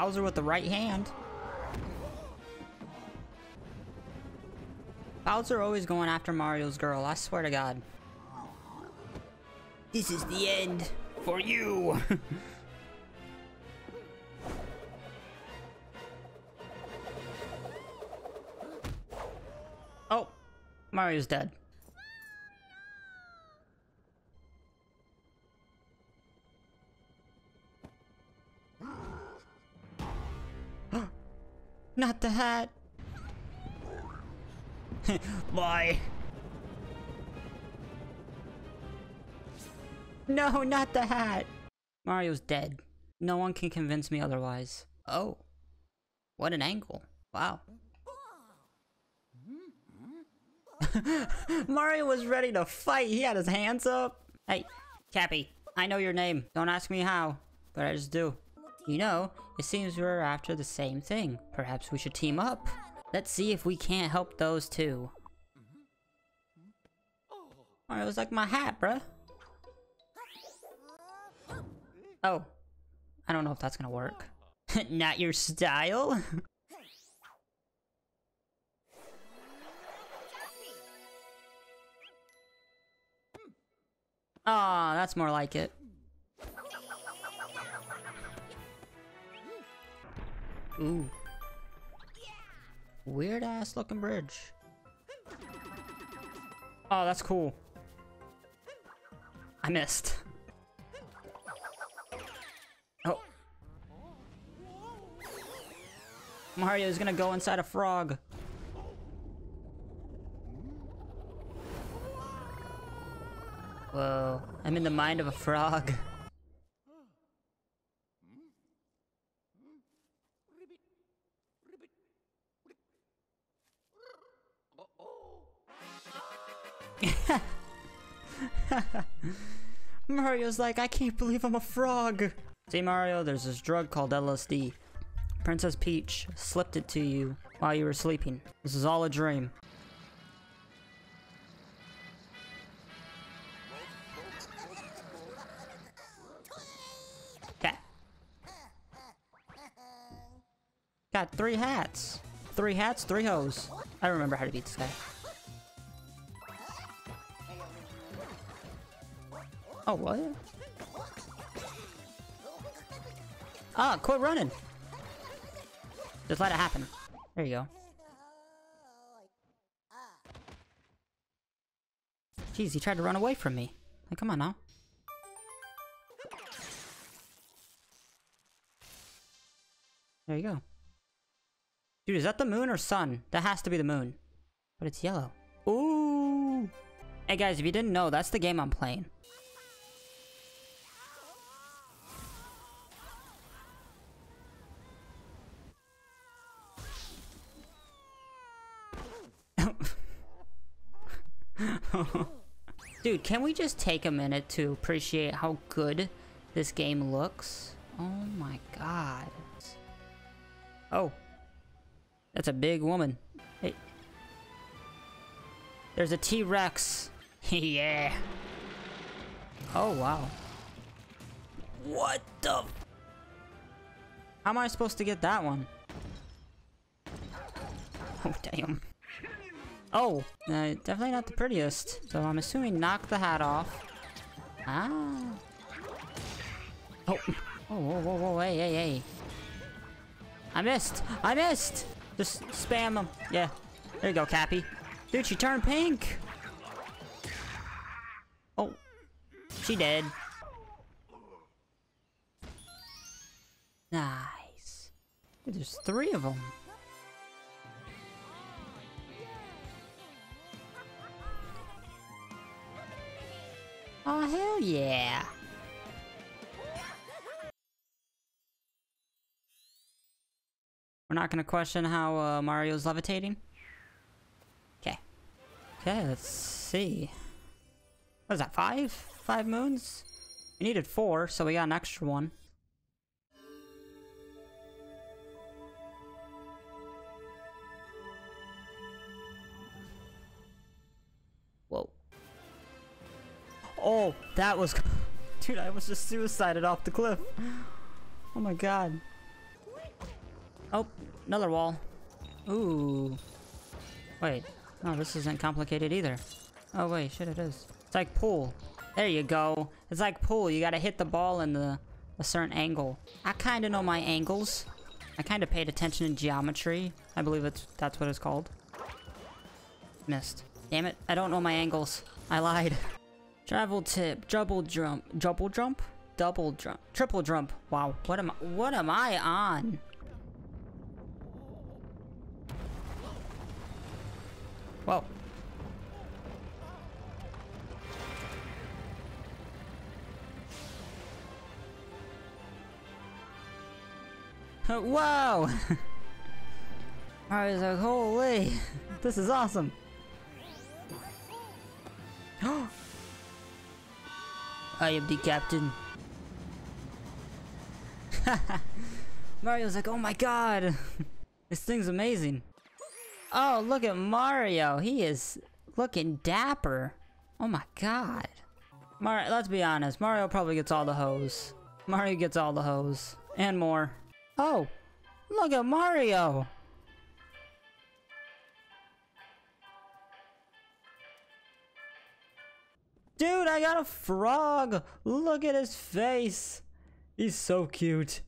Bowser with the right hand. Bowser always going after Mario's girl, I swear to god. This is the end for you. oh, Mario's dead. Not the hat. Bye. No, not the hat. Mario's dead. No one can convince me otherwise. Oh. What an angle. Wow. Mario was ready to fight. He had his hands up. Hey, Cappy, I know your name. Don't ask me how, but I just do. You know, it seems we're after the same thing. Perhaps we should team up. Let's see if we can't help those two. Mario's like my hat, bruh. Oh. I don't know if that's gonna work. Not your style? Ah, oh, that's more like it. Ooh. Weird ass looking bridge. Oh, that's cool. I missed. Oh. Mario's gonna go inside a frog. Whoa, I'm in the mind of a frog. Mario's like, I can't believe I'm a frog. See Mario, there's this drug called LSD. Princess Peach slipped it to you while you were sleeping. This is all a dream. Got three hats. Three hats, three hoes. I remember how to beat this guy. Oh, what? Ah, quit running. Just let it happen. There you go. Jeez, he tried to run away from me. Like, come on now. There you go. Dude, is that the moon or sun? That has to be the moon. But it's yellow. Ooh! Hey guys, if you didn't know, that's the game I'm playing. Dude, can we just take a minute to appreciate how good this game looks? Oh my god. Oh. That's a big woman. Hey. There's a T-Rex. yeah. Oh, wow. What the... How am I supposed to get that one? Oh, damn. Oh, uh, definitely not the prettiest. So I'm assuming knock the hat off. Ah. Oh. Oh, whoa, whoa, whoa, hey, hey, hey. I missed! I missed! Just spam them. Yeah. There you go, Cappy. Dude, she turned pink! Oh. She dead. Nice. Dude, there's three of them. Oh, hell yeah. We're not gonna question how uh, Mario's levitating? Okay. Okay, let's see. What is that, five? Five moons? We needed four, so we got an extra one. Whoa. Oh, that was... Dude, I was just suicided off the cliff. Oh my god. Oh, another wall. Ooh. Wait. No, this isn't complicated either. Oh wait, shit it is. It's like pool. There you go. It's like pool. You gotta hit the ball in the a certain angle. I kinda know my angles. I kinda paid attention in geometry. I believe it's that's what it's called. Missed. Damn it, I don't know my angles. I lied. Travel tip, double jump, double jump, double jump, triple jump. Wow, what am I, what am I on? Whoa. Whoa! I was like, holy, this is awesome. I am the captain. Mario's like, oh my god, this thing's amazing. Oh, look at Mario. He is looking dapper. Oh my god. Mario, let's be honest. Mario probably gets all the hoes. Mario gets all the hoes. And more. Oh, look at Mario. Dude, I got a frog. Look at his face. He's so cute.